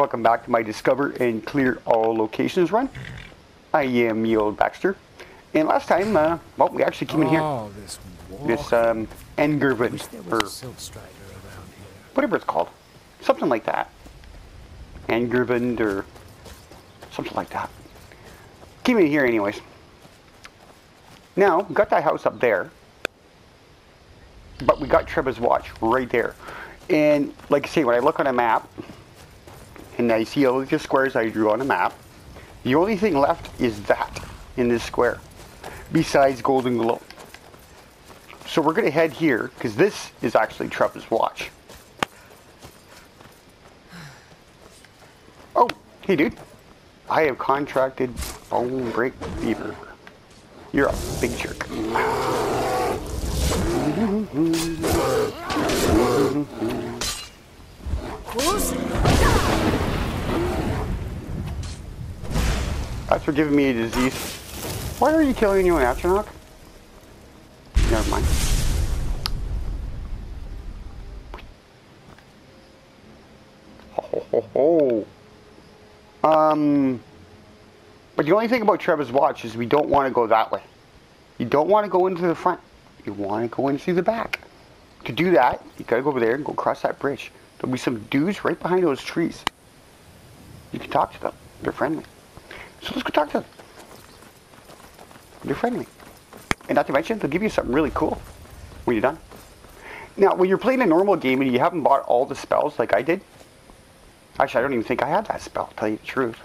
Welcome back to my Discover and Clear All Locations run. I am Neil Baxter. And last time, uh, well, we actually came in here. Oh, this This, um, Engervin, Wish there was or a silt strider around here. whatever it's called. Something like that. Engervin, or something like that. Came in here anyways. Now, we got that house up there. But we got Treva's Watch right there. And like I say, when I look on a map, and I see all the squares I drew on a map, the only thing left is that in this square, besides Golden Glow. So we're going to head here, because this is actually Treva's Watch. Oh, hey dude. I have contracted bone break fever. You're a big jerk. That's for giving me a disease. Why are you killing anyone, astronaut? Never mind. Ho, ho, ho. Um, but the only thing about Treva's Watch is we don't want to go that way. You don't want to go into the front. You want to go in through the back. To do that, you gotta go over there and go across that bridge. There'll be some dudes right behind those trees. You can talk to them. They're friendly. So let's go talk to them. They're friendly. And not to mention, they'll give you something really cool when you're done. Now, when you're playing a normal game and you haven't bought all the spells like I did, actually, I don't even think I have that spell, to tell you the truth.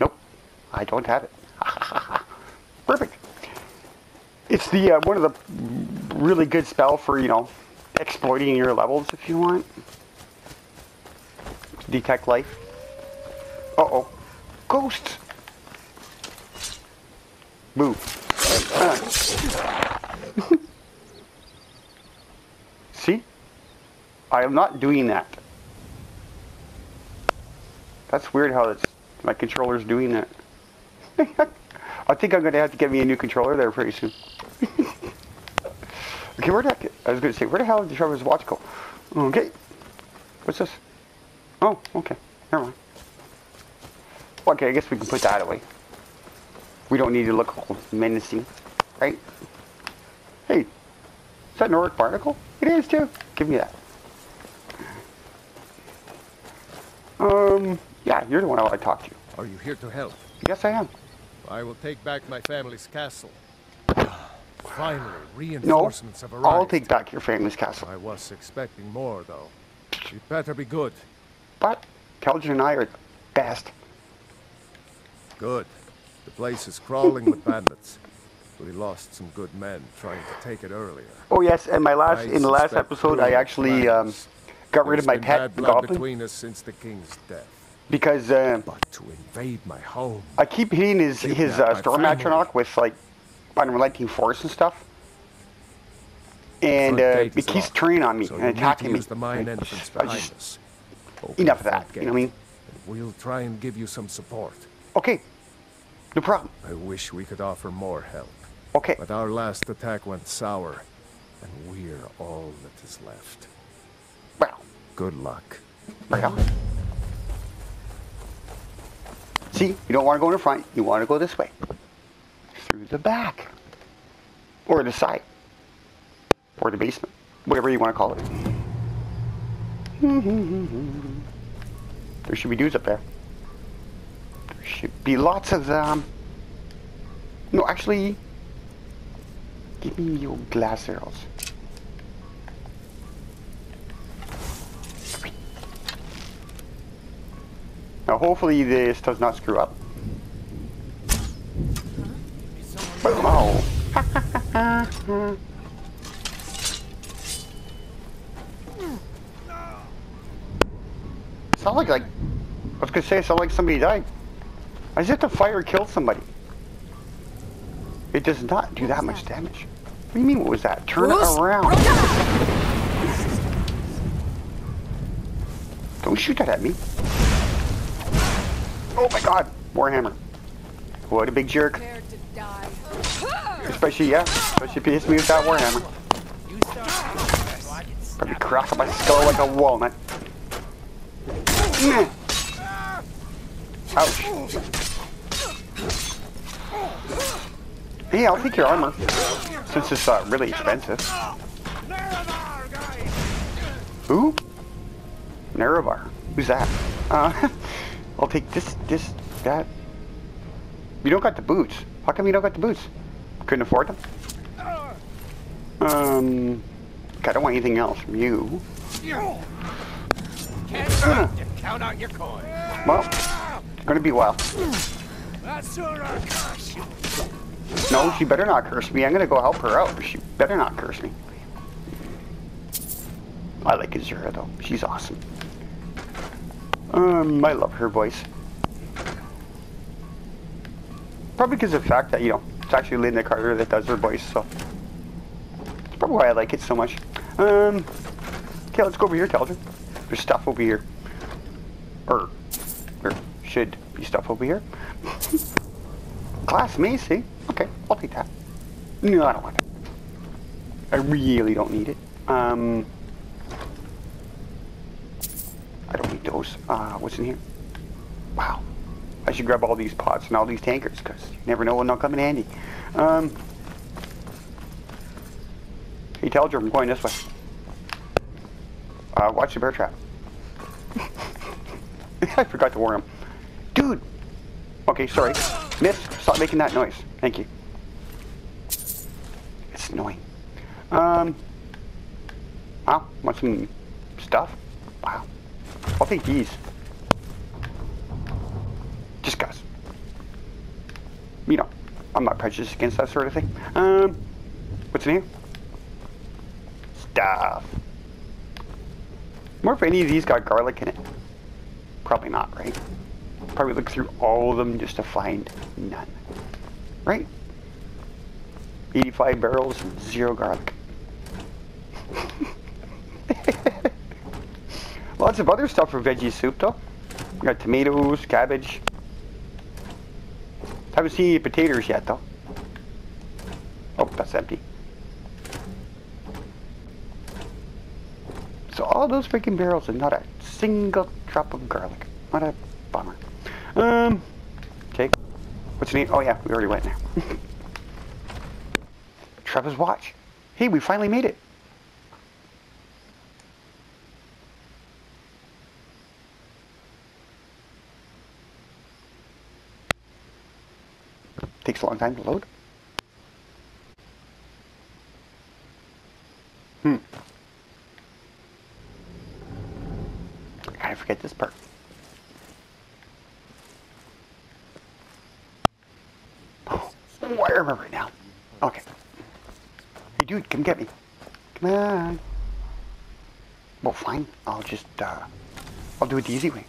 Nope, I don't have it. Perfect. It's the uh, one of the really good spell for you know exploiting your levels if you want. Detect life. Uh ghosts. Move. See, I am not doing that. That's weird how it's my controller's doing that. I think I'm going to have to get me a new controller there pretty soon. okay, where did I, get, I was going to say, where the hell did Treva's Watch go? Okay. What's this? Oh, okay. Never mind. Okay, I guess we can put that away. We don't need to look all menacing, right? Hey, is that Nordic Barnacle? It is too. Give me that. Um, yeah, you're the one I want to talk to. Are you here to help? Yes, I am. I will take back my family's castle. Finally, No, reinforcements have arrived. I'll take back your family's castle. I was expecting more, though. It better be good. But Kelger and I are best. Good. The place is crawling with bandits. We lost some good men trying to take it earlier. Oh yes, and my last I in the last episode, I actually um, got rid of my pet goblin between us since the king's death. because uh, But to invade my home, I keep hitting his Kidnap his uh, storm atronach with like unrelenting force and stuff, and uh, gate keeps turning on me so and you need to attacking me. the mine I- I just- enough of that. You know what I mean? We'll try and give you some support. Okay, no problem. I wish we could offer more help. Okay, But our last attack went sour, and we're all that is left. well, Good luck. on. See, you don't want to go in the front. You want to go this way, through the back, or the side, or the basement, whatever you want to call it. There should be dudes up there. Should be lots of them. No, actually, give me your glass arrows. Now, hopefully, this does not screw up. Oh. sound like like I was gonna say it sounded like somebody died. As if the fire killed somebody. It does not do that much damage. What do you mean what was that? Turn it around. Don't shoot that at me. Oh my god, Warhammer. What a big jerk. Especially, yeah, especially if he hits me with that Warhammer. Probably crack my skull like a walnut. Ouch. Hey, I'll take your armor. Since it's uh, really expensive. Who? Nerevar. Who's that? Uh, I'll take this, this, that. You don't got the boots. How come you don't got the boots? Couldn't afford them? Um, I don't want anything else from you. Count out your coin. Well, it's gonna be a while. No, she better not curse me. I'm gonna go help her out. She better not curse me. I like Azura though. She's awesome. Um, I love her voice. Probably because of the fact that, you know, it's actually Lynda Carter that does her voice, so. That's probably why I like it so much. Um, okay, let's go over here, Teldryn. There's stuff over here. Or, there should be stuff over here. Glass mace, Okay, I'll take that. No, I don't want it. I really don't need it. Um, I don't need those. Uh, what's in here? Wow. I should grab all these pots and all these tankers because you never know when they'll come in handy. Um, he hey, Teldryn, I'm going this way. Uh, watch the bear trap. I forgot to warn him. Dude! Okay, sorry. Miss, stop making that noise. Thank you. It's annoying. Um, wow, want some stuff? Wow. I'll take these. Just guys. You know, I'm not prejudiced against that sort of thing. Um, what's in here? Stuff. More if any of these got garlic in it. Probably not, right? Probably look through all of them just to find none. Right? 85 barrels and zero garlic. Lots of other stuff for veggie soup though. We got tomatoes, cabbage. Haven't seen any potatoes yet though. Oh, that's empty. So all those freaking barrels and not a single drop of garlic. What a. Um, okay. What's your name? Oh yeah, we already went there. Treva's Watch. Hey, we finally made it. Takes a long time to load. Hmm. I forget this part. Oh, I remember it now. Okay. Hey, dude, come get me. Come on. Well, fine. I'll just, uh, I'll do it the easy way.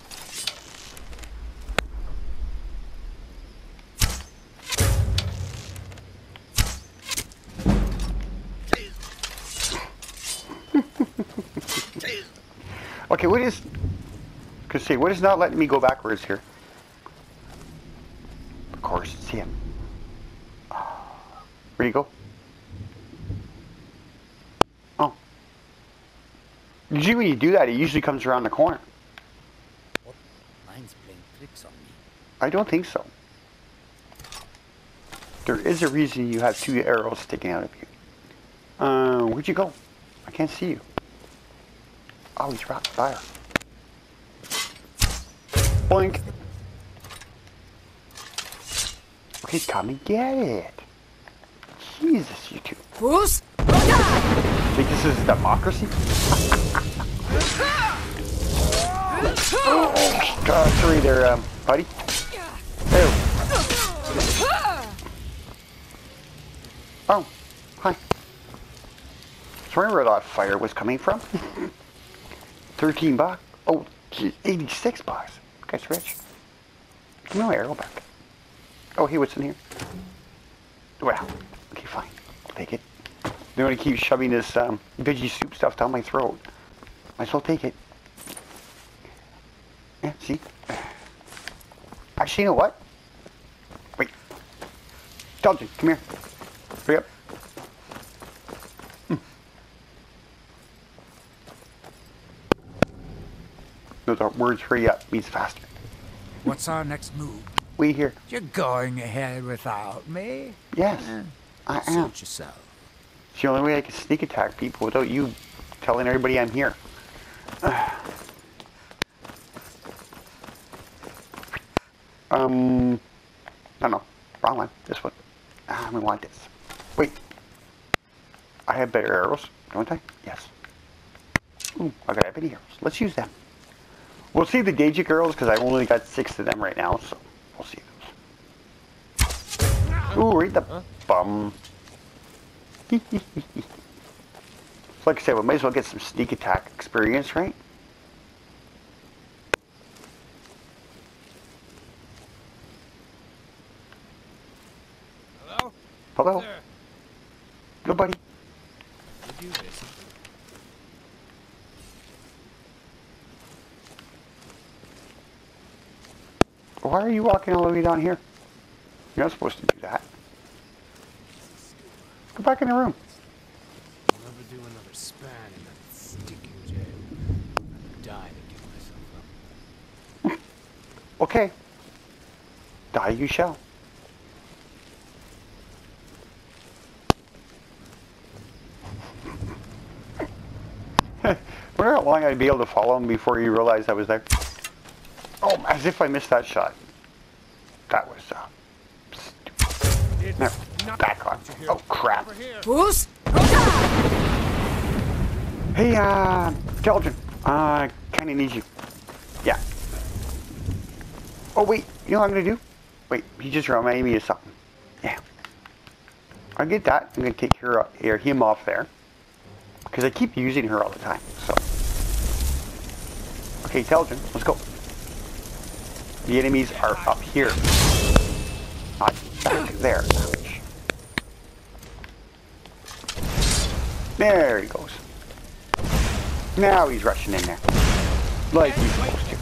okay, what is... Cause see, what is not letting me go backwards here? Of course, it's him. Where'd he go? Oh. Usually when you do that, it usually comes around the corner. Mine's playing tricks on me. I don't think so. There is a reason you have two arrows sticking out of you. Uh, where'd you go? I can't see you. Oh, he's right fire. Boink. Okay, come and get it. Jesus, you two. Who's? Think this is democracy? oh, God, sorry there, um, buddy. Oh, hi. Sorry where that fire was coming from. 13 bucks. Oh, gee, 86 bucks. Guy's rich. My arrow back. Oh, hey, what's in here? Well, okay, fine. I'll take it. They're gonna keep shoving this um, veggie soup stuff down my throat. Might as well take it. Yeah, see? Actually, you know what? Wait. Dalton, come here. Hurry up. Hmm. No, the words hurry up means faster. What's our next move? We here. You're going ahead without me? Yes, I am. Suit yourself. It's the only way I can sneak attack people without you telling everybody I'm here. um, no, no, wrong one. This one. Ah, we want this. Wait. I have better arrows, don't I? Yes. Ooh, I got ebony arrows. Let's use them. We'll see the Daedric arrows because I've only got six of them right now, so we'll see those. Ooh, read the bum. like I said, we might as well get some sneak attack experience, right? Hello? Hello? There. Nobody? Why are you walking all the way down here? You're not supposed to do that. Go back in the room. I'll never do another span in that stinking jail. I'd die to give myself up. Okay. Die you shall. Wonder how long I'd be able to follow him before he realized I was there. Oh, as if I missed that shot. That was, uh, stupid. It's No, not back on. what you hear. Oh, crap. Over here. Who's? Hey, uh, Teldryn, uh, kinda need you. Yeah. Oh, wait, you know what I'm gonna do? Wait, he just reminded me of something. Yeah. I'll get that. I'm gonna take her, or him off there. Because I keep using her all the time, so. Okay, Teldryn, let's go. The enemies are up here. Not back there. Ouch. There he goes. Now he's rushing in there. Like he's supposed to.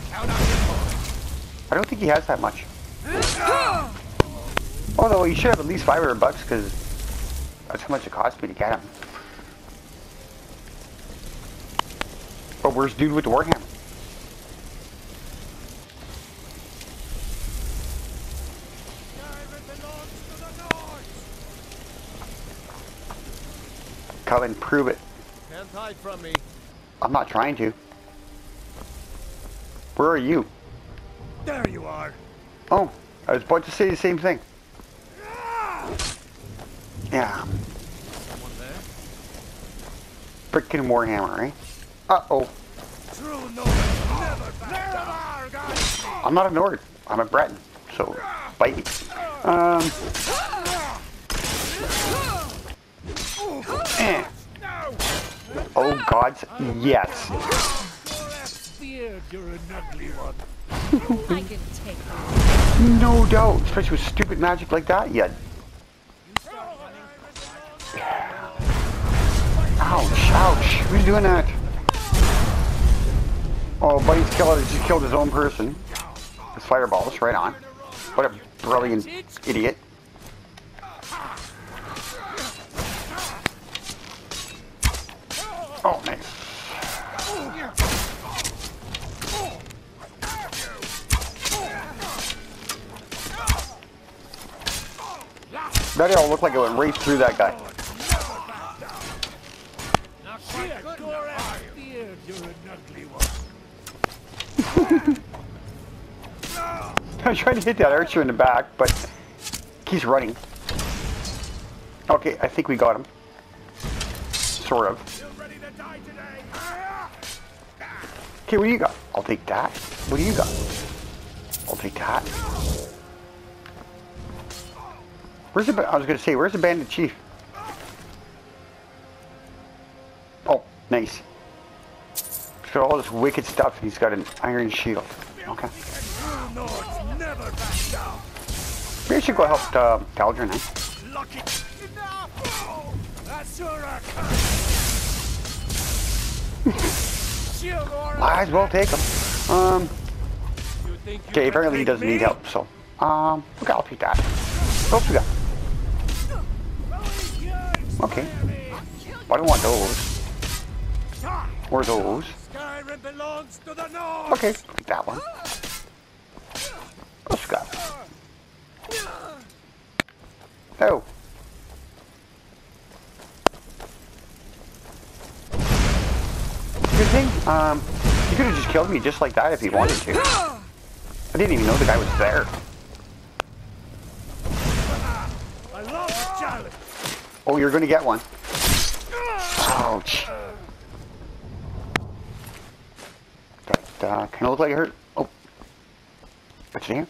I don't think he has that much. Although he should have at least 500 bucks because that's how much it cost me to get him. But where's dude with the warhammer? Skyrim belongs to the Nords. Come and prove it. Can't hide from me. I'm not trying to. Where are you? There you are. Oh, I was about to say the same thing. Yeah, Someone there? frickin' warhammer, right? Uh-oh. True Nords never back down. guys. I'm not a Nord. I'm a Breton. So, bite me. Um. eh. No! Oh, gods. Yes. Gorath's feared you're an ugly one. Can take her. No doubt. Especially with stupid magic like that. Running. Ouch, ouch. Who's doing that? Oh, Buddy's killer just killed his own person. With fireballs, right on. What a brilliant idiot. That all looked like it went right through that guy. Now shit, Gorath's feared you're an ugly one. I tried to hit that archer in the back, but he's running. Okay, I think we got him. Sort of. Okay, what do you got? I'll take that. What do you got? I'll take that. Where's the? I was gonna say, where's the bandit chief? Oh, nice. He's got all this wicked stuff. He's got an iron shield. Okay. True Nords never back down. Maybe I should go help uh, Caldron, eh? Lucky. Enough! That's your Shield Gorath. Might as well take him. Um, You think you okay, apparently he doesn't need help, so. Um, okay, I'll take that. What else we got? Okay. I don't want those. Or those. Okay, take that one. Let's go. Oh. Good thing, um, you could have just killed me just like that if he wanted to. I didn't even know the guy was there. Oh, you're gonna get one. Ouch. That uh, kind of look like it hurt. Oh. What's in here?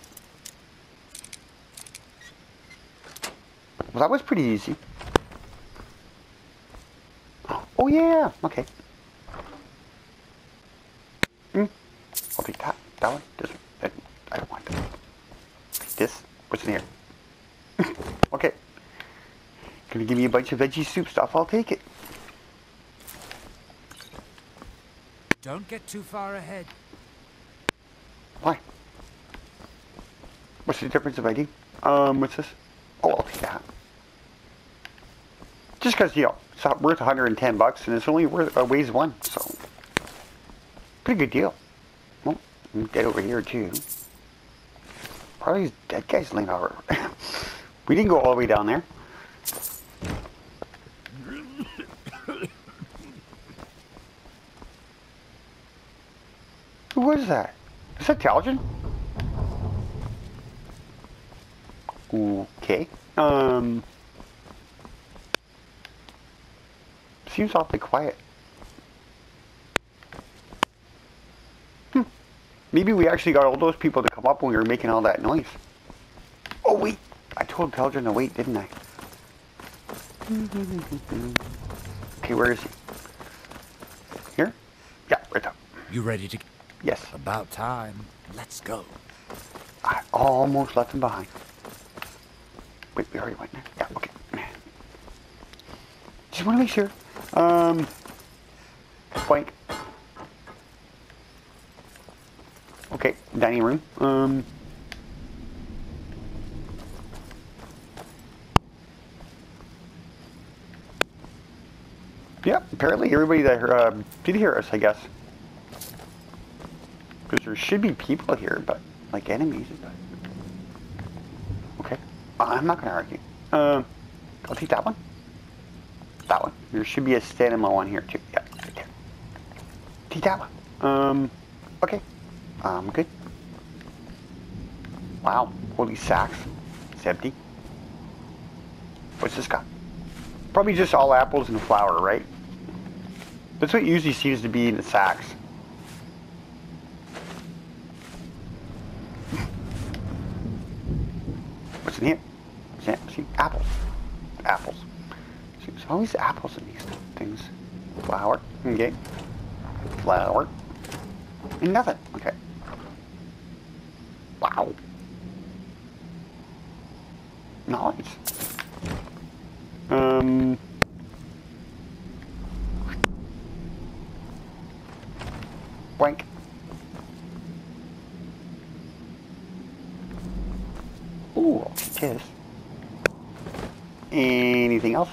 Well, that was pretty easy. Oh, yeah. Okay. Hmm. I'll take that. That one. This one. I don't want that. This. What's in here? Gonna give me a bunch of veggie soup stuff. I'll take it. Don't get too far ahead. Why? What's the difference if I do? Um, what's this? Oh, I'll take that. Just because, you know, it's not worth 110 bucks and it's only worth, uh, weighs one, so. Pretty good deal. Well, I'm dead over here too. Probably these dead guys laying over. we didn't go all the way down there. Who? Is that Teldryn? Okay. Um. Seems awfully quiet. Hmm. Maybe we actually got all those people to come up when we were making all that noise. Oh wait, I told Teldryn to wait, didn't I? okay, where is he? Here? Yeah, right there. You ready to? Yes. About time. Let's go. I almost left him behind. Wait, we already went there? Yeah, okay. Just want to make sure. Um, blank. Okay, dining room. Um, yeah, apparently everybody that uh, did hear us, I guess. Because there should be people here, but like enemies. Okay, I'm not gonna argue. Um, I'll take that one. That one. There should be a stamina one here too. Yeah, right there. Take that one. Um, okay. Um, good. Wow, holy sacks. It's empty. What's this got? Probably just all apples and flour, right? That's what usually seems to be in the sacks. What's in here? See, see, apples. Apples. See, There's always apples in these things. Flour. Okay. Flour. And nothing. Okay. Wow. Nice. Um. Blank. Ooh, I'll take this. Anything else?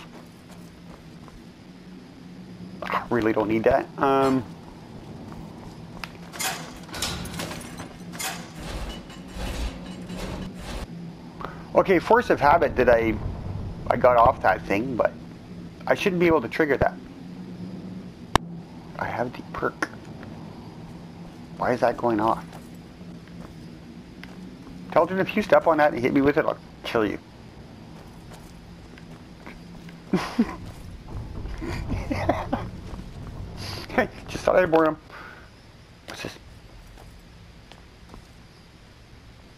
I really don't need that. Um. Okay, force of habit Did I I got off that thing, but I shouldn't be able to trigger that. I have the perk. Why is that going off? Teldryn, if you step on that and hit me with it, I'll kill you. hey, just thought I'd warn him. What's this?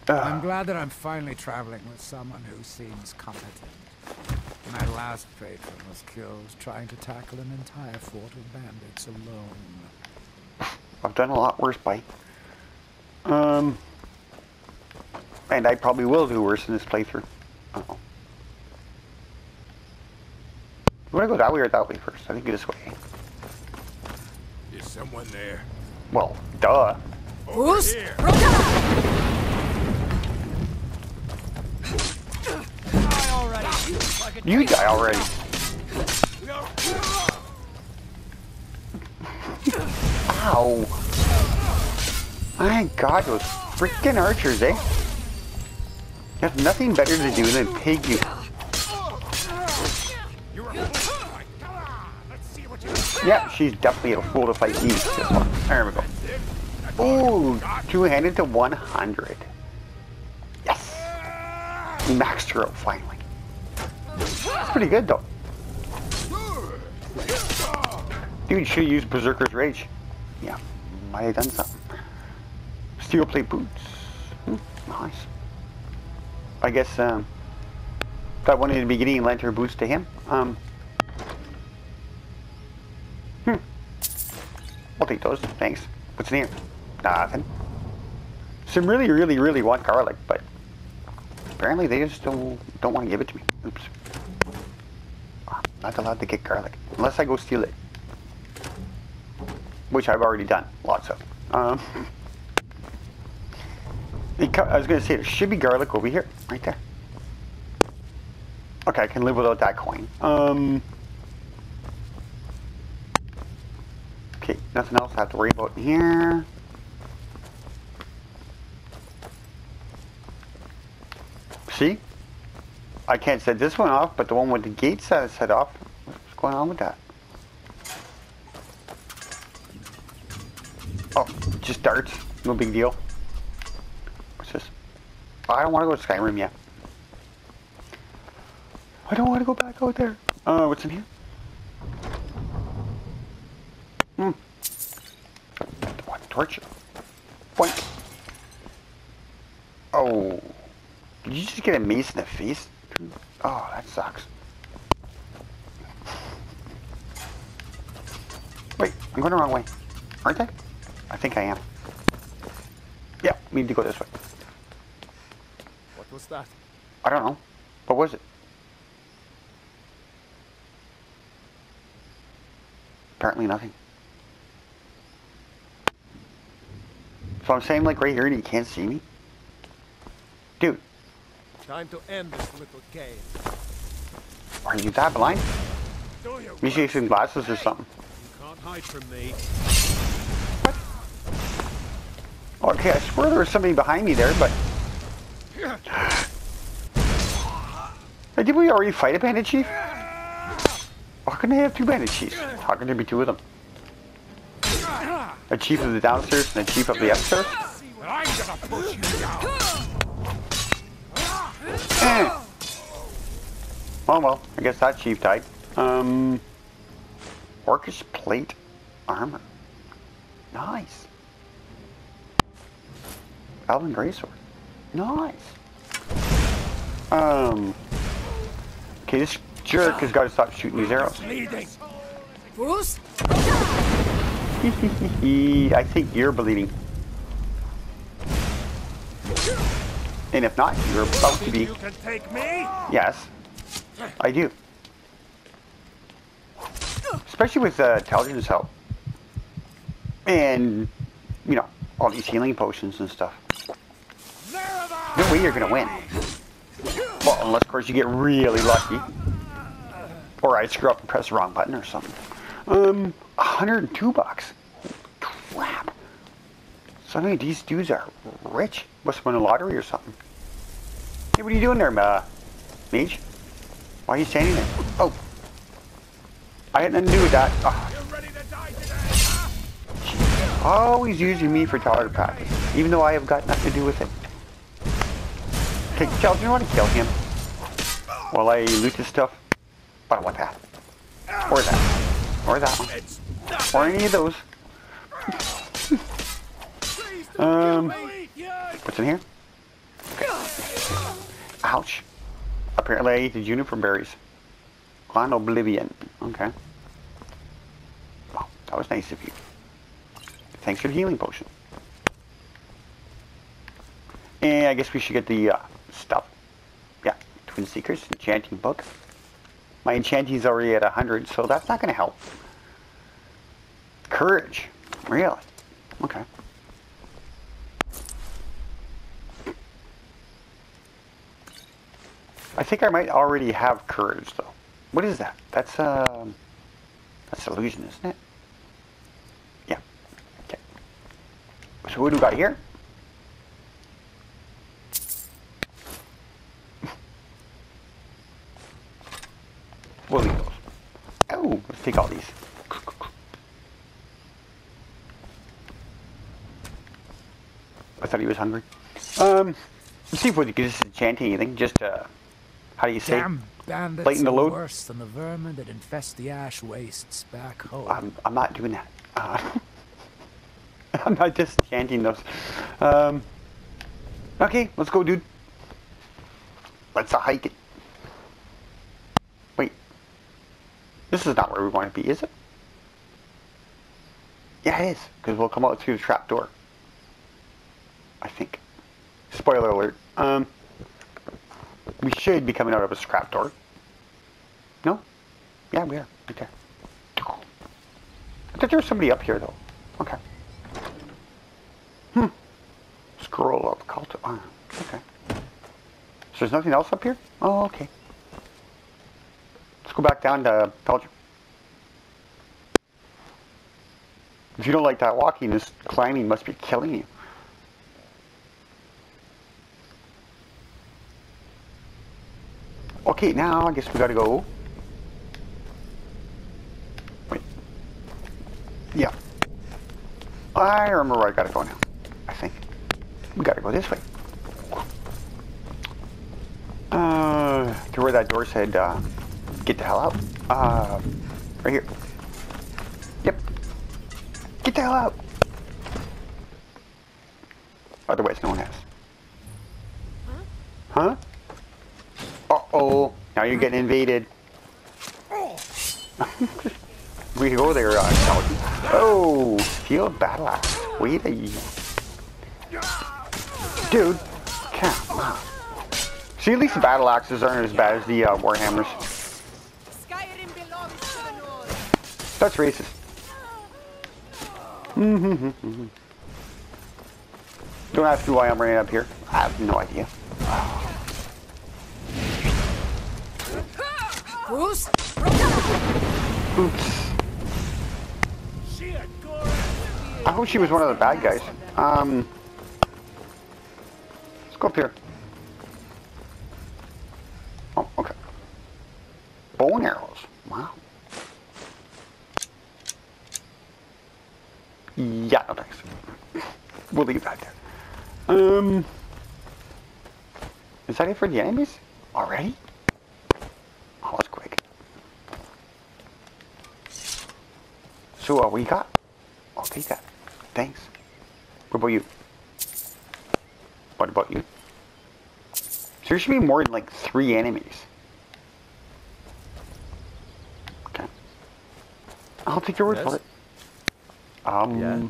I'm glad that I'm finally traveling with someone who seems competent. My last patron was killed trying to tackle an entire fort of bandits alone. I've done a lot worse, bite. Um, and I probably will do worse in this playthrough. Uh oh. You want to go that way or that way first? I think this way. Is someone there? Well, duh. Who's here. You die already. Ow. My god, those freaking archers, eh? You have nothing better to do than pig you. Yeah, she's definitely a fool to fight these. There we go. Ooh, two-handed to 100. Yes! Maxed her out finally. That's pretty good though. Dude, should use Berserker's Rage. Yeah, might have done something. Steel plate boots. Hmm, nice. I guess um, that one in the beginning lent her boots to him. Um, hmm. I'll take those. Thanks. What's in here? Nothing. Some really, really, really want garlic, but apparently they just don't don't want to give it to me. Oops. I'm not allowed to get garlic unless I go steal it, which I've already done lots of. Um, I was gonna say there should be garlic over here, right there. Okay, I can live without that coin. Um. Okay, nothing else I have to worry about in here. See? I can't set this one off, but the one with the gate set is set off. What's going on with that? Oh, just darts. No big deal. What's this? Oh, I don't want to go to Skyrim yet. I don't want to go back out there. Uh, what's in here? Hmm. What torture? Point. Oh. Did you just get a mace in the face? Oh, that sucks. Wait, I'm going the wrong way. Aren't I? I think I am. Yeah, we need to go this way. What was that? I don't know. What was it? Apparently nothing. So I'm saying like right here and you can't see me? Dude, Time to end this little game. are you that blind? You? See some glasses or something. You can't hide from me. What? Okay, I swear there was somebody behind me there, but... Did we already fight a bandit chief? Why couldn't they have two bandit chiefs? How can there be two of them? A chief of the downstairs and a chief of the upstairs? Down. Eh. Oh well, I guess that chief died. Um, Orcish plate armor. Nice. Alvin Greysword. Nice. Um. Okay, this jerk has got to stop shooting these arrows. Bruce? I think you're bleeding. And if not, you're about to be. You can take me? Yes, I do. Especially with uh, intelligence help. And, you know, all these healing potions and stuff. No way you're going to win. Well, unless, of course, you get really lucky. Or I screw up and press the wrong button or something. Um, 102 bucks. Crap. Suddenly these dudes are rich. Must have won a lottery or something. Hey, what are you doing there, uh, Mage? Why are you standing there? Oh. I had nothing to do with that. Oh, ready today, always using me for target practice, even though I have got nothing to do with it. Okay, Charles, you want to kill him? While I loot his stuff? I don't want that. Or that. Or that one. Or any of those. um, what's in here? Ouch. Apparently I ate the juniper berries. Clan Oblivion. Okay. Wow, that was nice of you. Thanks for the healing potion. And I guess we should get the uh, stuff. Yeah, Twin Seekers, enchanting book. My enchanting's already at 100, so that's not going to help. Courage. Really? Okay. I think I might already have courage, though. What is that? That's, um... That's illusion, isn't it? Yeah. Okay. So what do we got here? We'll. Oh, let's take all these. I thought he was hungry. Um, let's see if we can just enchant anything. Just, uh, how do you say? Damn bandits Lighten the load? worse than the vermin that infest the ash wastes back home. I'm, I'm not doing that. Uh, I'm not just chanting those. Um, okay, let's go, dude. Let's uh, hike it. Wait. This is not where we want to be, is it? Yeah, it is. Because we'll come out through the trap door. I think. Spoiler alert. Um, we should be coming out of a scrap door. No? Yeah, we are. There. I thought there was somebody up here, though. Okay. Hmm. Scroll up, cult. Oh, okay. So there's nothing else up here? Oh, okay. Let's go back down to Belgium. If you don't like that walking, this climbing must be killing you. Okay, now I guess we gotta go. Wait. Yeah. I remember where I gotta go now. I think. We gotta go this way. Uh, to where that door said, uh, get the hell out. Uh, right here. Yep. Get the hell out. Otherwise known Huh? Huh? Uh-oh. Now you're getting invaded. we go there, uh, Oh, field battle axe. Wait a... Dude, come on. See, at least the battle axes aren't as bad as the uh, Warhammers. Skyrim belongs to the North. That's racist. Mm-hmm. Don't ask me why I'm running up here. I have no idea. Bruce? Oops. I hope she was one of the bad guys. Um, let's go up here. Oh, okay. Bow and arrows. Wow. Yeah, no thanks. We'll leave that there. Um, is that it for the enemies? Already? Oh, that's quick. So, uh, what you got? I'll take that. Thanks. What about you? What about you? So there should be more than like three enemies. Okay. I'll take your word Yes? for it. Um, Yeah?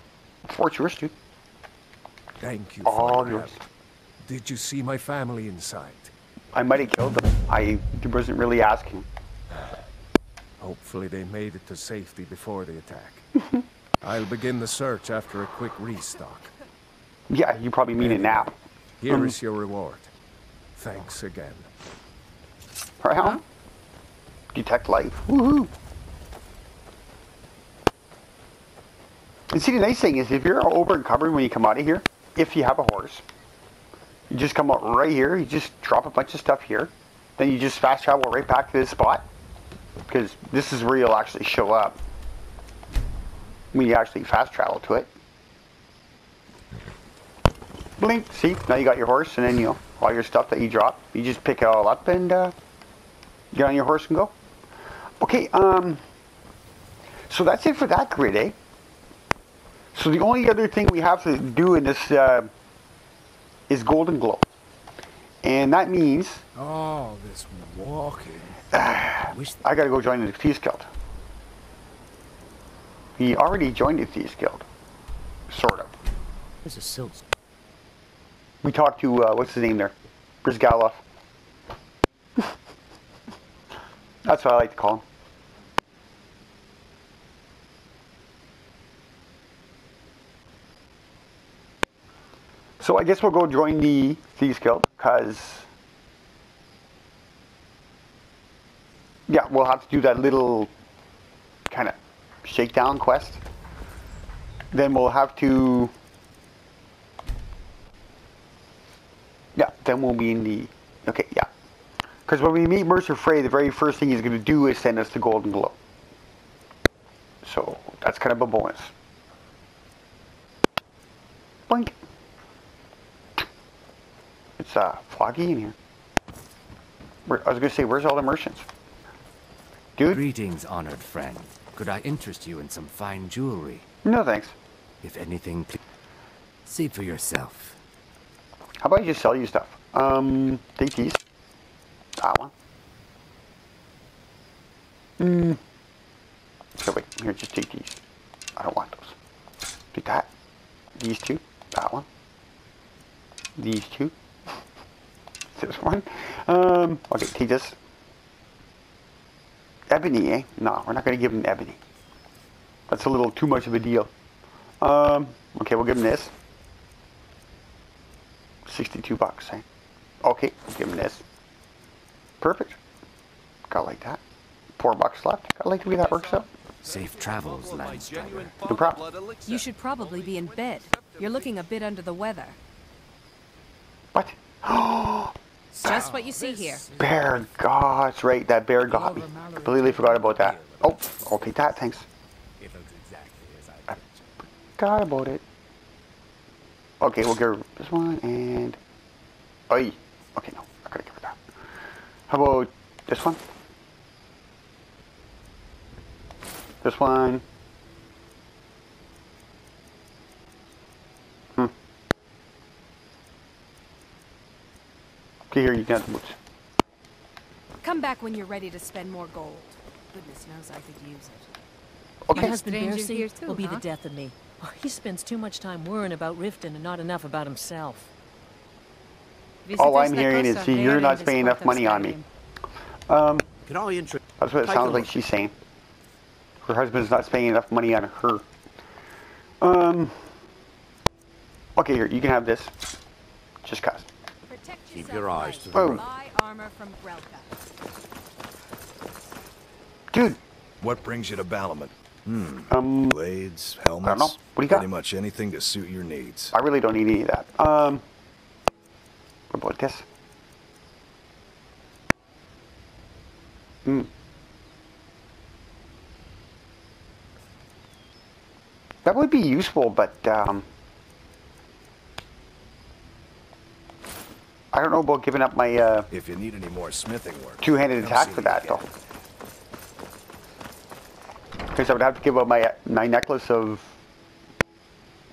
Fort's yours, dude. Thank you All for yours. Did you see my family inside? I might have killed them. I wasn't really asking. Hopefully they made it to safety before the attack. I'll begin the search after a quick restock. Yeah, you probably mean it now. Here is Um, your reward. Thanks again. Right on. Detect life. Woohoo! And see, the nice thing is, if you're over encumbered when you come out of here, if you have a horse, you just come out right here, you just drop a bunch of stuff here, then you just fast travel right back to this spot, because this is where you'll actually show up when you actually fast travel to it. Blink, see, now you got your horse, and then, you all your stuff that you drop, you just pick it all up and, uh, get on your horse and go. Okay, um, so that's it for that grid, eh? So the only other thing we have to do in this uh, is Golden Glow. And that means Oh, this walking. Wish I gotta go join the Thieves Guild. He already joined the Thieves Guild. Sort of. there's a silt. We talked to, uh, what's his name there? Brizgalov. That's what I like to call him. So I guess we'll go join the Thieves Guild, because... Yeah, we'll have to do that little kind of shakedown quest. Then we'll have to... Yeah, then we'll be in the... Okay, yeah. Because when we meet Mercer Frey, the very first thing he's going to do is send us to Golden Glow. So, that's kind of a bonus. Blink. It's uh, foggy in here. I was gonna say, where's all the merchants? Dude, Greetings, honored friend. Could I interest you in some fine jewelry? no thanks. If anything, please see for yourself. How about I just sell you stuff? Um, take these. That one. Hmm. So wait, here, just take these. I don't want those. Take that. These two. That one. These two. This one. Um, okay, take this. Ebony, eh? No, we're not going to give him ebony. That's a little too much of a deal. Um, okay, we'll give him this. 62 bucks, eh? Okay, we'll give him this. Perfect. Got like that. Four bucks left. Got like the way that works out. Safe travels, Landstrider. No problem. You should probably be in bed. You're looking a bit under the weather. What? It's just what you see here. Bear that's right. That bear got me. Completely forgot about that. Oh, I'll take that. Thanks. It looks exactly as I. Forgot about it. Okay, we'll give her this one and. Oi. Okay, no, I gotta give her that. How about this one? This one. Okay, here you can have the. Come back when you're ready to spend more gold. Goodness knows I could use it. Okay. My husband Stranger Bersi here too, will be huh? the death of me. Oh, He spends too much time worrying about Riften and not enough about himself. All I'm hearing is see, you're not spending enough money on me. Um, Can I interest? that's what it sounds like she's saying. Her husband's not spending enough money on her. Um. Okay, here you can have this. Just cause. Protect Keep your eyes to the road. Armor from Grelka. Dude, What brings you to Balimund? um, Blades, helmets? I don't know. What do you got? Pretty much anything to suit your needs. I really don't need any of that. Um, what about this? Hmm. That would be useful, but um, I don't know about giving up my uh, If you need any more smithing work, two-handed attack for that, again. though. Because I would have to give up my my necklace of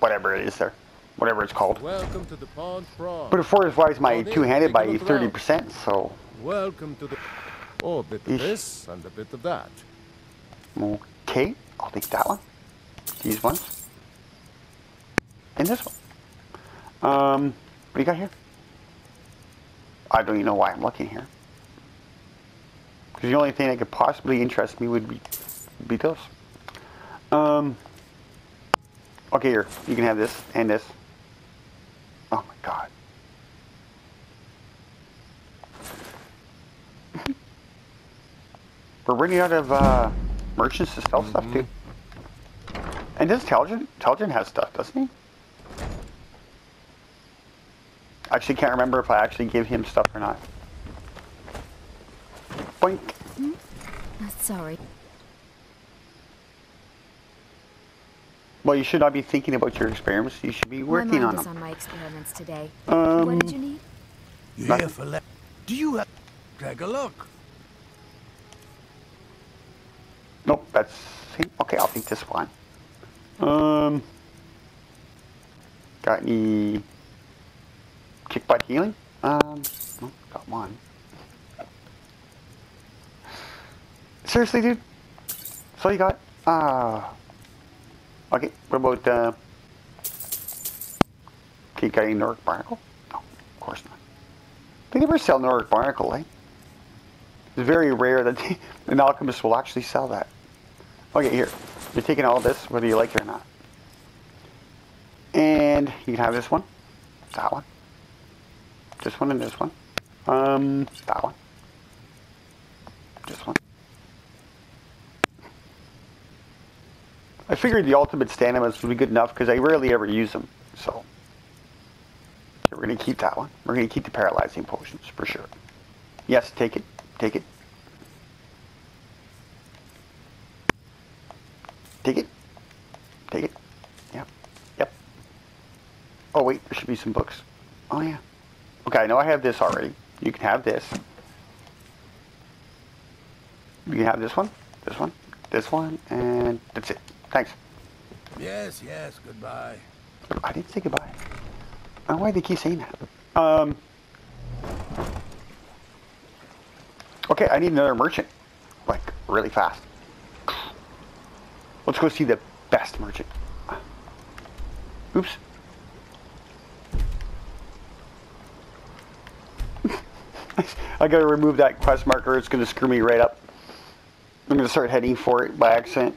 whatever it is there, whatever it's called. Welcome to the Pawned Prawn. But it fortifies my Oh, there, two-handed by a look around. 30%, so Welcome to the. Oh, a bit of Yeesh. this and a bit of that. okay, I'll take that one. These ones. And this one. Um, what do you got here? I don't even know why I'm looking here. Because the only thing that could possibly interest me would be, be those. Um, okay, here, you can have this and this. Oh my god. We're running out of uh, merchants to sell stuff to. And does Teldryn? Teldryn has stuff, doesn't he? Actually, can't remember if I actually give him stuff or not. Boink. Sorry. Well, you should not be thinking about your experiments. You should be working my on mind is them. on my experiments today. Um, what did you need? You here for le- Do you have... Take a look. Nope, that's okay. I'll take this one. Um, got any kick butt healing? Um, no, got one. Seriously, dude? That's all you got? Ah. okay. What about uh? Got any Nordic Barnacle? No, of course not. They never sell Nordic Barnacle, eh? It's very rare that an alchemist will actually sell that. Okay, here. You're taking all this, whether you like it or not. And you can have this one, that one, this one, and this one. Um, that one, this one. I figured the ultimate Stanimus would be good enough because I rarely ever use them. So we're gonna keep that one. We're gonna keep the paralyzing potions for sure. Yes, take it. Take it. Take it. Take it. Yep. Yep. Oh wait, there should be some books. Oh yeah. Okay, I know I have this already. You can have this. You can have this one, this one, this one, and that's it. Thanks. Yes, yes, goodbye. I didn't say goodbye. I don't know why they keep saying that. Um. Okay, I need another merchant. Like, really fast. Let's go see the best merchant. Oops. I gotta remove that quest marker. It's gonna screw me right up. I'm gonna start heading for it by accident.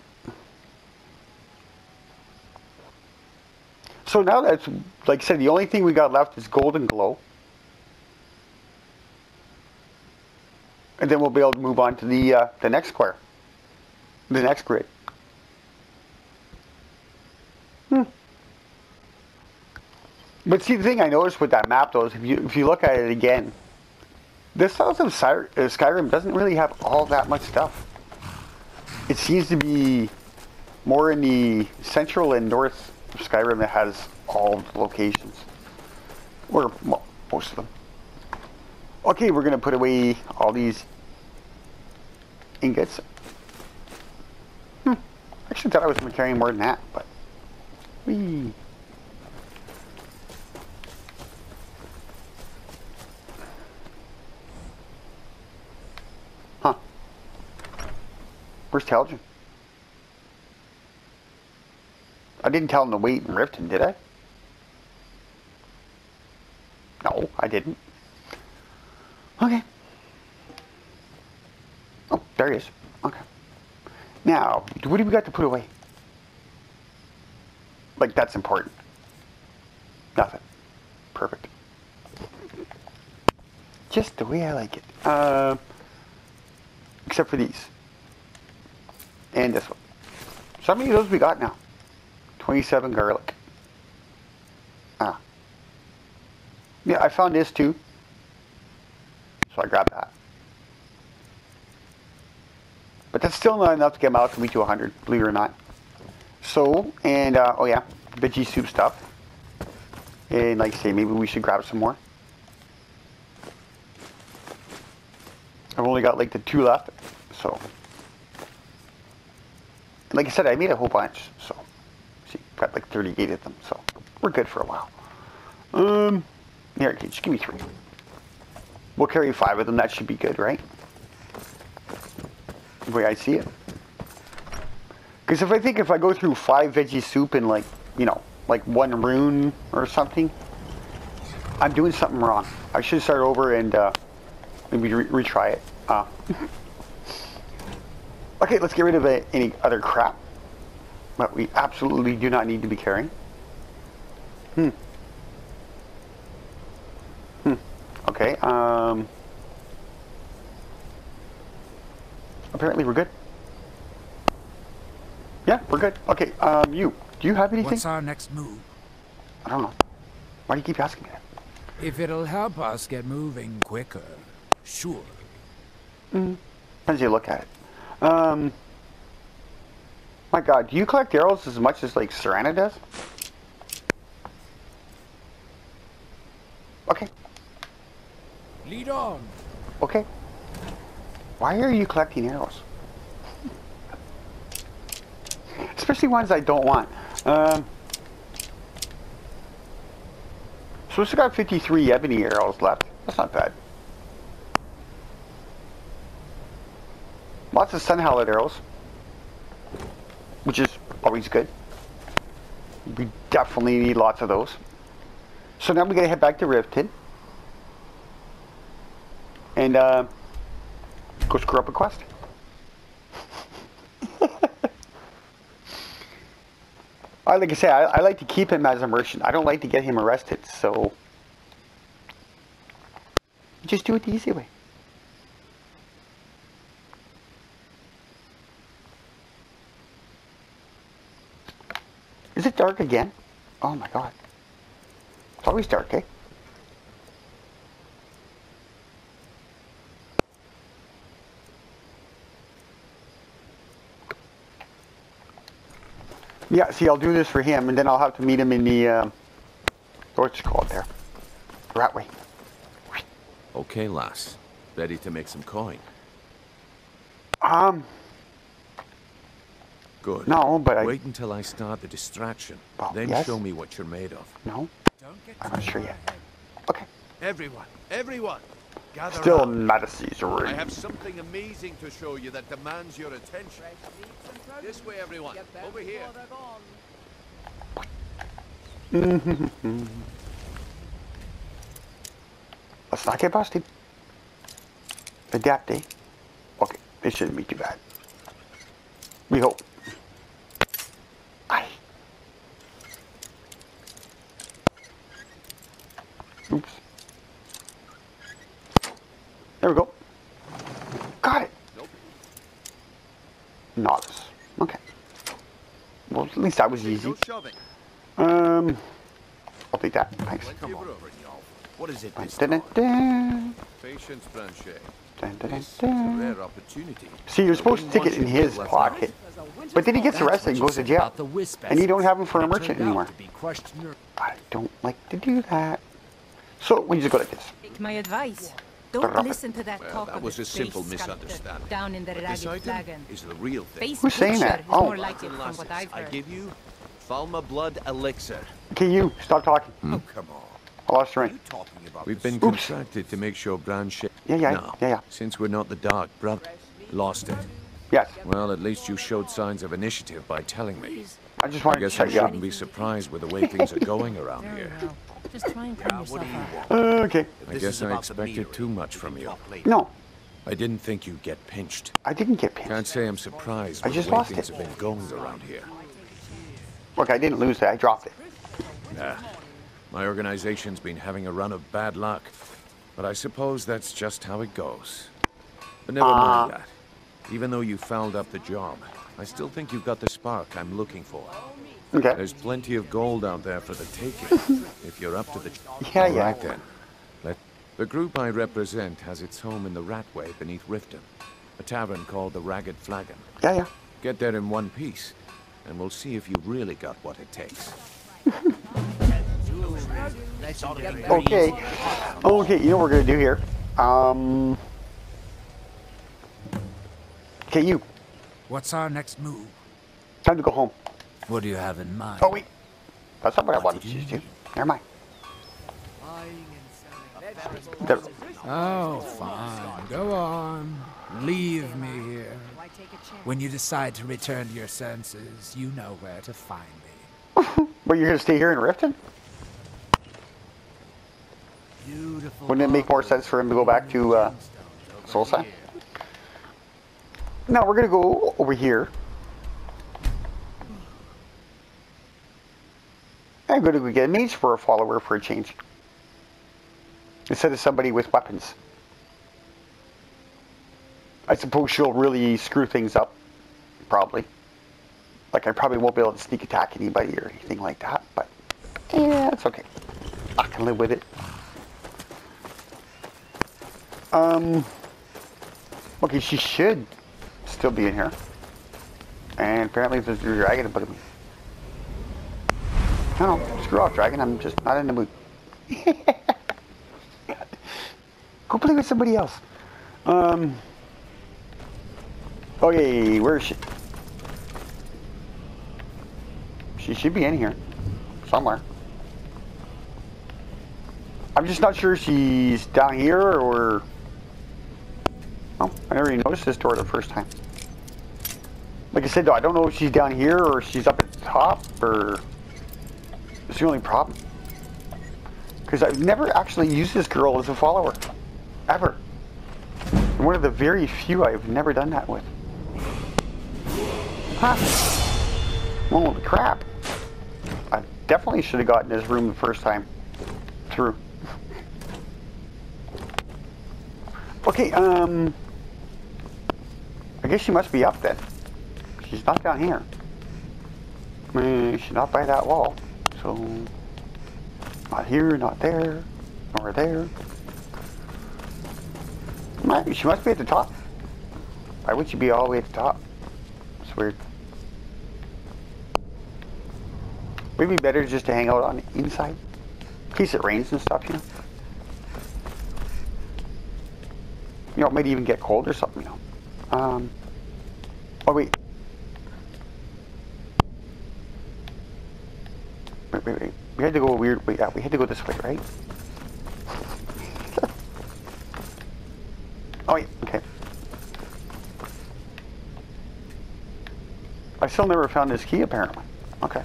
So now that's, like I said, the only thing we got left is Golden Glow. And then we'll be able to move on to the, uh, the next square. The next grid. Hmm. But see, the thing I noticed with that map, though, is if you, if you look at it again, this South of uh, Skyrim doesn't really have all that much stuff. It seems to be more in the central and north of Skyrim that has all the locations. Or most of them. Okay, we're going to put away all these ingots. Hmm. Actually thought I was going to carry more than that, but... Whee. Where's Teldryn? I didn't tell him to wait in Riften, did I? No, I didn't. Okay. Oh, there he is. Okay. Now, what do we got to put away? Like, that's important. Nothing. Perfect. Just the way I like it. Uh, except for these. And this one. So how many of those we got now? 27 garlic. Ah. Yeah, I found this too. So I grabbed that. But that's still not enough to get my alchemy to 100, believe it or not. So, and, uh, oh yeah, veggie soup stuff. And like I say, maybe we should grab some more. I've only got like the two left, so. Like I said, I made a whole bunch, so. See, got like 38 of them, so we're good for a while. Um, here, just give me three. We'll carry five of them. That should be good, right? The way I see it. Because if I think if I go through five veggie soup in like, you know, like one rune or something, I'm doing something wrong. I should start over and uh, maybe re retry it. Uh. okay, let's get rid of uh, any other crap that we absolutely do not need to be carrying. Hmm. Hmm. Okay, um... Apparently we're good. Yeah, we're good. Okay, um, you. Do you have anything? What's our next move? I don't know. Why do you keep asking me that? If it'll help us get moving quicker, sure. Hmm. Depends you look at it. Um... My god, do you collect arrows as much as, like, Serana does? Okay. Lead on. Okay. Why are you collecting arrows? Especially ones I don't want. Um, so we still got 53 ebony arrows left. That's not bad. Lots of sunhallowed arrows which is always good. We definitely need lots of those. So now we gotta head back to Riften and uh, go screw up a quest. I like I say, I, I like to keep him as a merchant. I don't like to get him arrested, so just do it the easy way. Dark again? Oh my god. It's always dark, eh? Yeah, see, I'll do this for him, and then I'll have to meet him in the, uh, what's it called there? Ratway. Okay, lass. Ready to make some coin? Um, Good. no, but I... Wait until I start the distraction. Well, then yes. show me what you're made of. No, Don't get I'm not sure yet. Okay. Everyone, everyone, gather Still round. not a I have something amazing to show you that demands your attention. This way, everyone. Over here. Let's not get busted. Adapt, eh? Okay, it shouldn't be too bad. We hope. Oops. There we go. Got it. Nope. Nautilus. Okay. Well, at least that was easy. Um, I'll take that. Thanks. Come on. What is it this Dun, dun, Patience, Brand-Shei. dun, dun, This is a rare opportunity. See, you're supposed to stick it in his pocket, but then he gets arrested and goes to jail. about the wisp And you don't have him for a merchant anymore. to be crushed in your- I don't like to do that. So we just go like this. Take my advice. Don't it. listen to that Well, talk that of was the a simple misunderstanding. Down in the But this ragged item flagon. is the real thing. Face Who's saying picture that? is Oh. more like it from what I've I give you Falmer Blood Elixir. Okay, you stop talking. Hmm. Oh, come on. I lost the What are ring. you talking about? We've this- been contracted to make sure Brand-Shei. Yeah, yeah, No, yeah, yeah. Since we're not the Dark Brother, lost it. Yes, Well, at least you showed signs of initiative by telling me. I just I wanted to guess I check you out. shouldn't be surprised with the way things are going around here. Well. Just try and clean yourself up. Okay. I guess I expected too much from you. Talk. No, I didn't think you'd get pinched. I didn't get pinched. Can't say I'm surprised I just the way lost things it. have been going around here. Look, I didn't lose it. I dropped it. Nah. My organization's been having a run of bad luck. But I suppose that's just how it goes. But never Ah. mind that. Even though you fouled up the job, I still think you've got the spark I'm looking for. Okay. There's plenty of gold out there for the taking, if you're up to the... Yeah, All yeah. right then. Let... The group I represent has its home in the Ratway beneath Riften, a tavern called the Ragged Flagon. Yeah, yeah. Get there in one piece, and we'll see if you really got what it takes. Okay. Okay, you know what we're gonna do here. Um. Okay, you. What's our next move? Time to go home. What do you have in mind? Oh wait, that's not what I wanted you to do. Never mind. There. Oh, fine. Go on. Leave me here. Why take a chance? When you decide to return to your senses, you know where to find me. But you're gonna stay here in Riften? Beautiful. Wouldn't it make more sense for him to go back to uh, Solstheim? No, we're gonna go over here. I'm gonna go get a mage for a follower for a change. Instead of somebody with weapons. I suppose she'll really screw things up. Probably. Like I probably won't be able to sneak attack anybody or anything like that, but yeah, it's okay. I can live with it. Um. Okay, she should still be in here. And apparently there's a dragon above me. No, no, screw off, dragon. I'm just not in the mood. Go play with somebody else. Um. Okay, where is she? She should be in here. Somewhere. I'm just not sure she's down here or... Oh, I never even noticed this door the first time. Like I said though, I don't know if she's down here or she's up at the top or... It's the only problem. Because I've never actually used this girl as a follower. Ever. One of the very few I've never done that with. Huh. Holy crap. I definitely should have gotten this room the first time through. Okay, um... I guess she must be up then. She's not down here. Mean, she's not by that wall. So... Not here, not there, nor there. She must be at the top. Why would she be all the way at the top? It's weird. Would it be better just to hang out on the inside? In case it rains and stuff, you know? You know, it might even get cold or something, you know. Um, oh, wait. Wait, wait, wait. We had to go a weird way. Yeah, we had to go this way, right? oh, yeah, Okay. I still never found this key, apparently. Okay.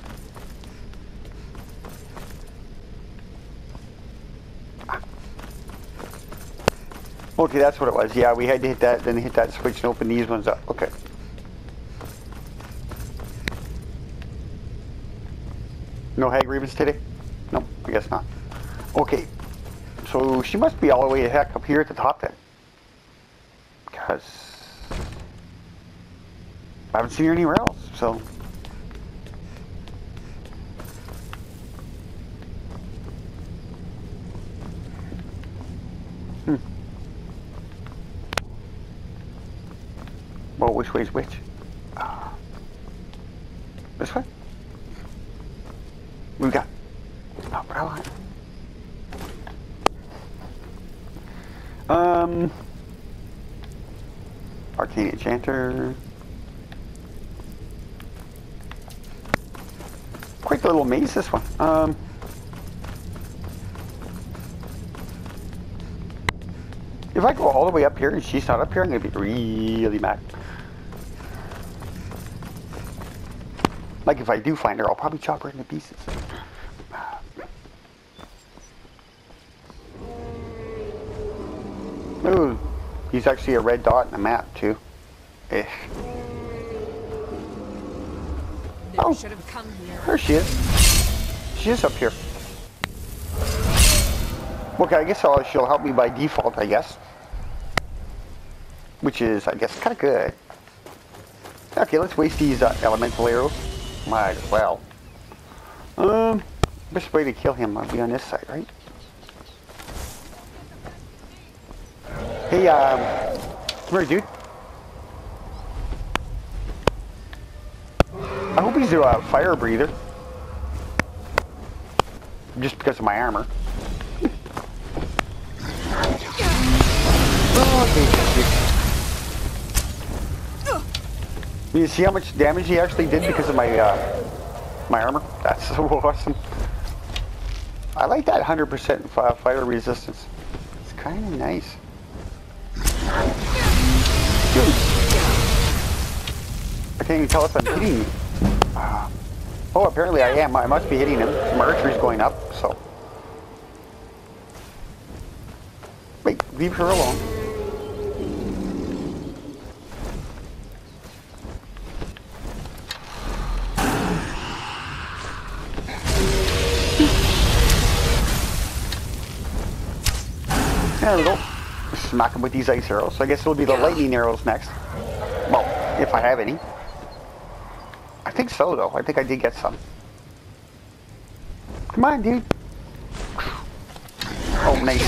Ah. Okay, that's what it was. Yeah, we had to hit that, then hit that switch and open these ones up. Okay. No hag grievance today? No, I guess not. Okay. So she must be all the way the heck up here at the top then. Because I haven't seen her anywhere else, so. Hmm. Well, which way's which? Uh, this way? We got. Oh, bro. Um. Arcane Enchanter. The little maze, this one. Um. If I go all the way up here and she's not up here, I'm going to be really mad. Like if I do find her, I'll probably chop her into pieces. Ooh, he's actually a red dot in the map too. Ish. Oh. should have come here. There she is. She is up here. Okay, I guess I'll, she'll help me by default, I guess. Which is, I guess, kind of good. Okay, let's waste these uh, elemental arrows. Might as well. Um, best way to kill him might be on this side, right? Hey, um, come here, dude. I hope he's a fire breather. Just because of my armor. You see how much damage he actually did because of my uh, my armor? That's so awesome. I like that 100% fire resistance. It's kind of nice. Dude. I can't even tell if I'm hitting you. Oh, apparently I am. I must be hitting him. My archery's going up, so. Wait, leave her alone. There we go. Smack him with these ice arrows. So I guess it'll be the lightning arrows next. Well, if I have any. I think so, though. I think I did get some. Come on, dude. Oh, nice.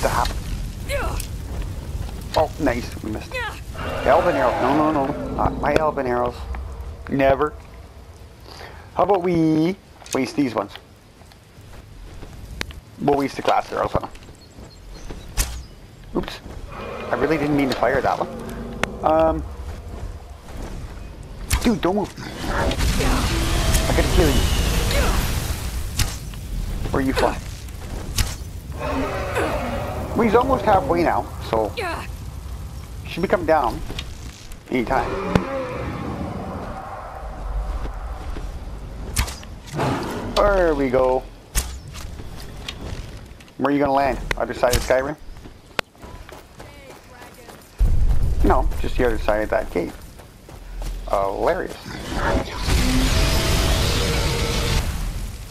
Stop. Oh, nice. We missed. Elven arrows. No, no, no. Not my elven arrows. Never. How about we waste these ones? We'll waste the glass arrows on them. Oops. I really didn't mean to fire that one. Um, dude, don't move. I gotta kill you. Where you fly? Well, he's almost halfway now, so should be coming down anytime. There we go. Where are you gonna land? Other side of Skyrim? No, just the other side of that gate. Hilarious.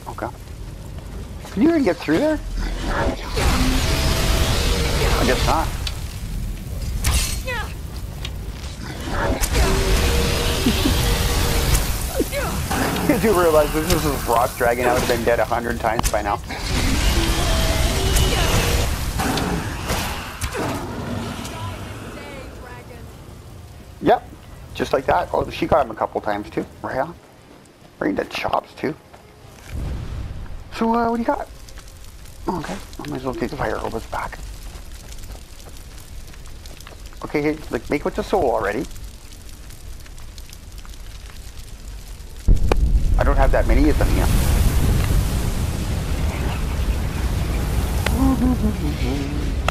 Oh, okay. Can you even get through there? I guess not. I do realize this is a rock dragon. I would have been dead a hundred times by now. Yep, just like that. Oh, she got him a couple times too. Right on. Right into chops too. So, uh, what do you got? Okay, I might as well take the fire hose back. Okay, like make with the soul already. I don't have that many of them yet.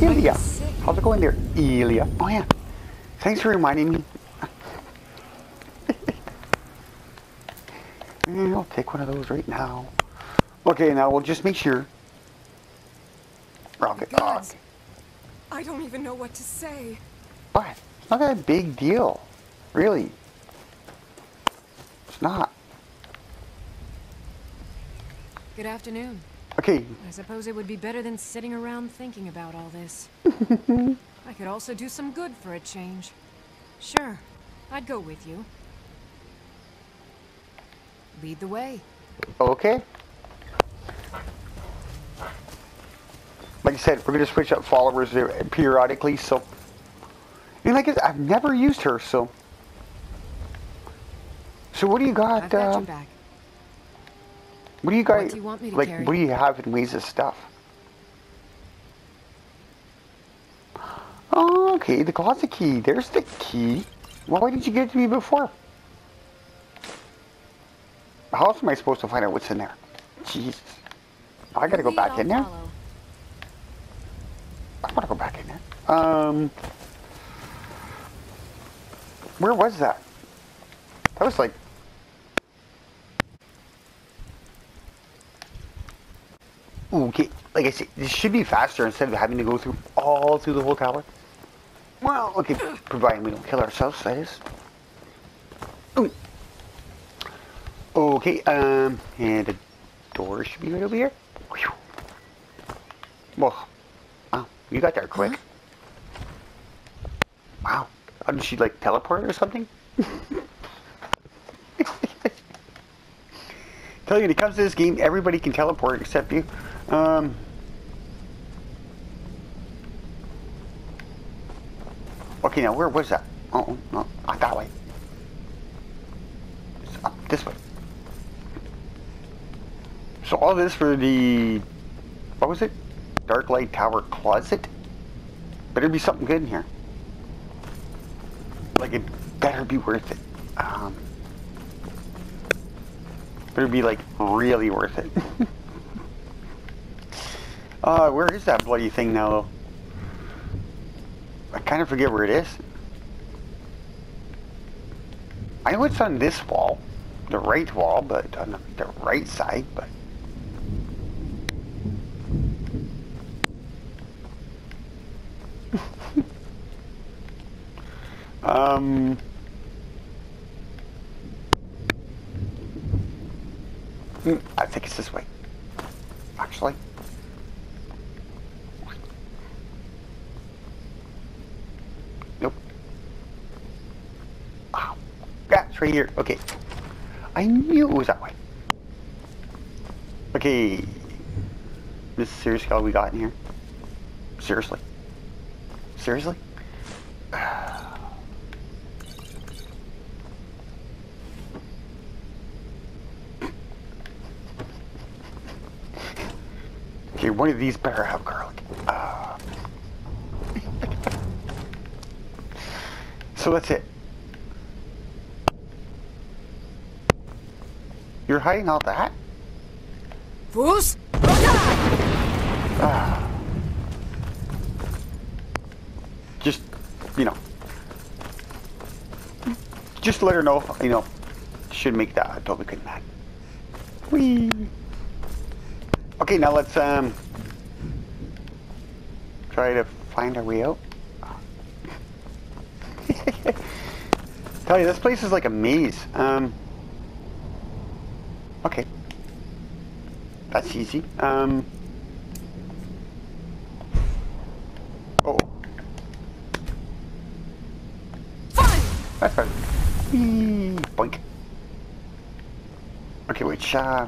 Illia. How's it going there, Illia? Oh yeah. Thanks for reminding me. I'll take one of those right now. Okay, now we'll just make sure. Rocket oh, dog. I don't even know what to say. But it's not that a big deal. Really. It's not. Good afternoon. Okay, I suppose it would be better than sitting around thinking about all this. I could also do some good for a change. Sure, I'd go with you. Lead the way. okay. Like I said, we're going to switch up followers periodically, so... And like I said, I've never used her, so... So what do you got, I've got uh, your back. What do you What guys... do you want me to like, carry? what do you have in ways of stuff? Oh, okay, the closet key. There's the key. Why didn't you give it to me before? How else am I supposed to find out what's in there? Jesus. I gotta go back in there. I wanna go back in there. Um, where was that? That was like. Ooh, okay, like I said, this should be faster instead of having to go through all through the whole tower. Well, okay, providing we don't kill ourselves, that is. Ooh. Okay, um, and the door should be right over here. Whew. Well, wow, you got there quick. Wow, how did she like teleport or something? Tell you, when it comes to this game, everybody can teleport except you. Um, okay, now where was that? Oh, no, not that way. It's up this way. So all this for the, what was it? Dark Light Tower Closet? Better be something good in here. Like it better be worth it. Um, better be like really worth it. uh, where is that bloody thing now though? I kind of forget where it is. I know it's on this wall, the right wall, but on the, the right side, but. um. hmm, I think it's this way. Actually. Nope. Oh, yeah, it's right here. Okay. I knew it was that way. Okay. This is seriously all we got in here? Seriously? Seriously? Okay, one of these better have garlic. Uh, so that's it. You're hiding all that? Fools! Just, you know. Just let her know, you know. Should make that Toby good mad. Whee! Okay, now let's, um. Try to find our way out. Tell you, this place is like a maze. Um. Okay. That's easy. Um. Oh. That's fine. Whee! Boink. Okay, which, uh,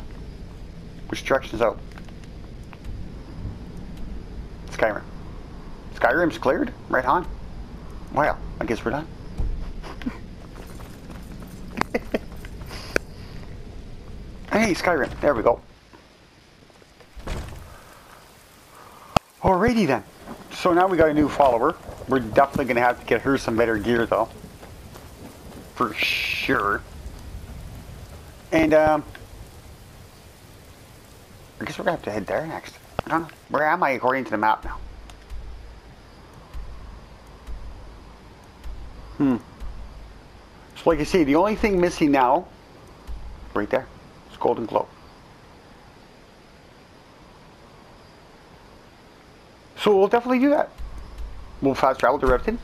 which direction's out? Skyrim. Skyrim's cleared? Right on. Well, I guess we're done. Hey, Skyrim. There we go. Alrighty then. So now we got a new follower. We're definitely going to have to get her some better gear though. For sure. And, um... I guess we're going to have to head there next. I don't know. Where am I according to the map now? Hmm. So like I say, the only thing missing now, right there, Golden Glow. So we'll definitely do that. We'll fast travel to Riften.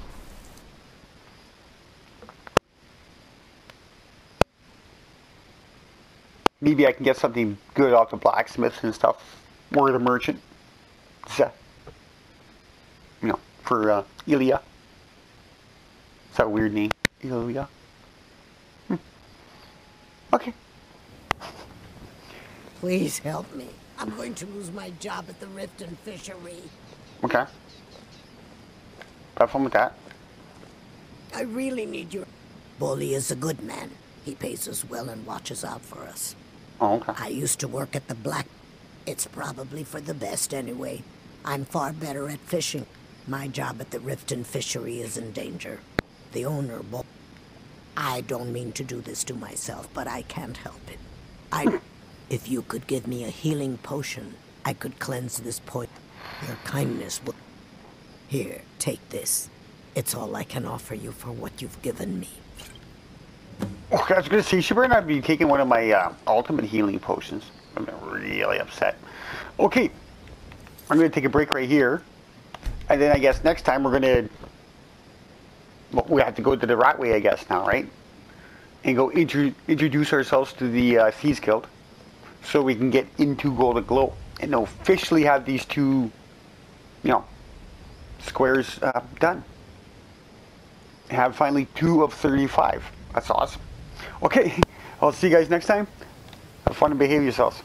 Maybe I can get something good off the blacksmiths and stuff. Or the merchant. You know, for uh, Illia. Is that weird name? Illia? Hmm. Okay. Please help me. I'm going to lose my job at the Riften Fishery. Okay. Have fun with that. I really need your... Bolli is a good man. He pays us well and watches out for us. Oh, okay. I used to work at the Black... It's probably for the best anyway. I'm far better at fishing. My job at the Riften Fishery is in danger. The owner, Bull... I don't mean to do this to myself, but I can't help it. I... if you could give me a healing potion, I could cleanse this point. Your kindness will... Here, take this. It's all I can offer you for what you've given me. Okay, I was going to say, she better not be taking one of my uh, ultimate healing potions. I'm really upset. Okay, I'm going to take a break right here. And then I guess next time we're going to... Well, we have to go to the Ratway, I guess, now, right? And go intro introduce ourselves to the uh, Thieves Guild. So we can get into Golden Glow. And officially have these two, you know, squares uh, done. Have finally two of 35. That's awesome. Okay, I'll see you guys next time. Have fun and behave yourselves.